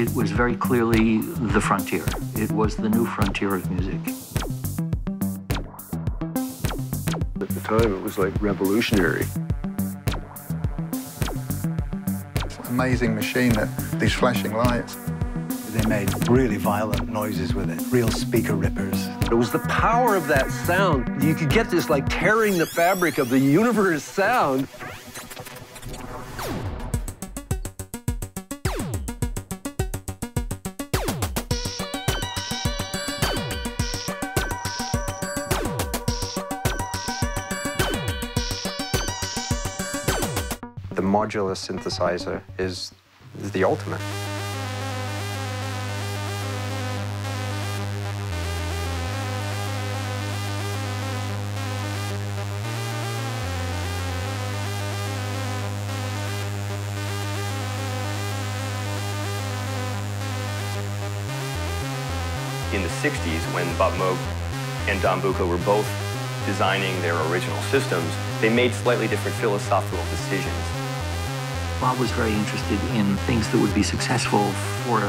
It was very clearly the frontier. It was the new frontier of music. At the time, it was like revolutionary. Amazing machine that these flashing lights. They made really violent noises with it, real speaker rippers. It was the power of that sound. You could get this like tearing the fabric of the universe sound. The modular synthesizer is the ultimate. in the 60s when Bob Moog and Don Buchla were both designing their original systems, they made slightly different philosophical decisions. Bob was very interested in things that would be successful for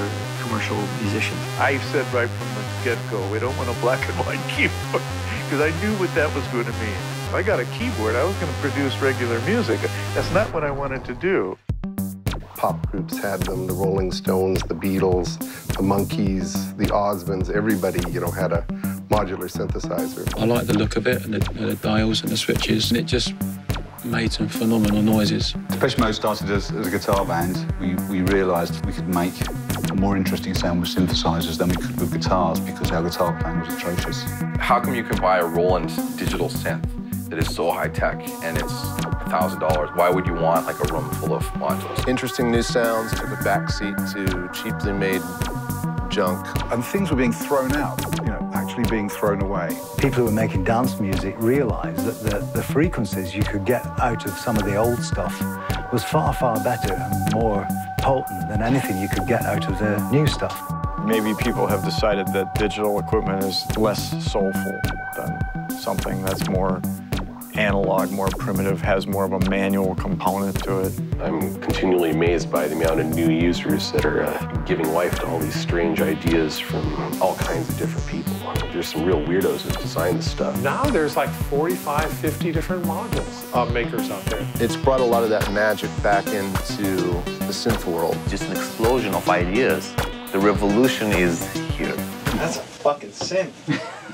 commercial musicians. I said right from the get-go, we don't want a black and white keyboard, because I knew what that was going to mean. If I got a keyboard, I was going to produce regular music. That's not what I wanted to do. Pop groups had them, the Rolling Stones, the Beatles, the Monkees, the Osmonds, everybody, you know, had a modular synthesizer. I like the look of it and the, the dials and the switches, and it just made some phenomenal noises. Depeche Mode started as, as a guitar band. We, we realised we could make a more interesting sound with synthesizers than we could with guitars because our guitar playing was atrocious. How come you can buy a Roland digital synth that is so high tech and it's $1,000? Why would you want like a room full of modules? Interesting new sounds took a backseat to cheaply made junk. And things were being thrown out, you being thrown away. People who were making dance music realized that the, the frequencies you could get out of some of the old stuff was far, far better and more potent than anything you could get out of the new stuff. Maybe people have decided that digital equipment is less soulful than something that's more analog, more primitive, has more of a manual component to it. I'm continually amazed by the amount of new users that are uh, giving life to all these strange ideas from all kinds of different people. There's some real weirdos that design this stuff. Now there's like 45, 50 different modules uh, makers out there. It's brought a lot of that magic back into the synth world. Just an explosion of ideas. The revolution is here. That's a fucking synth.